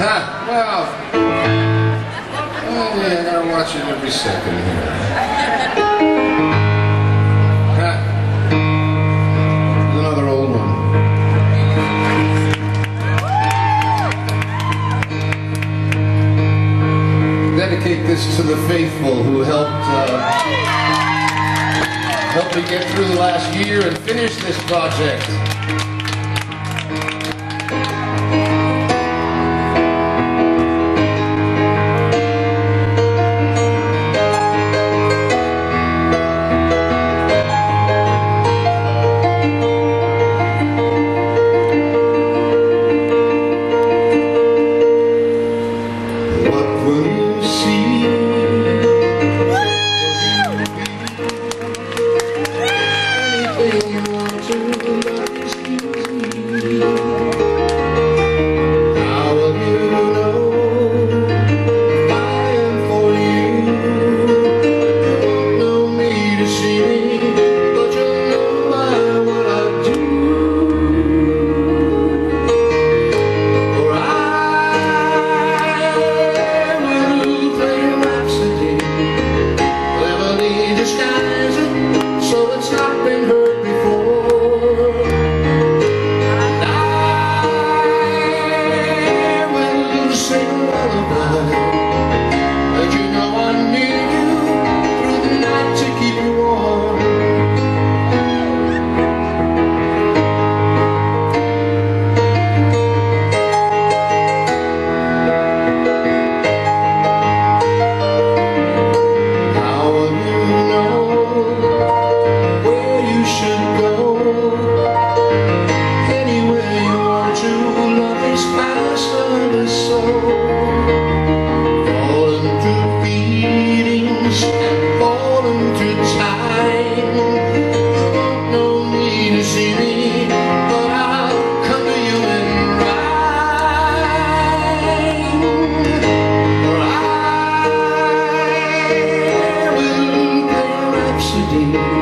Well, oh yeah, I gotta watch it every second here. Another old one. Dedicate this to the faithful who helped uh, helped me get through the last year and finish this project. dear.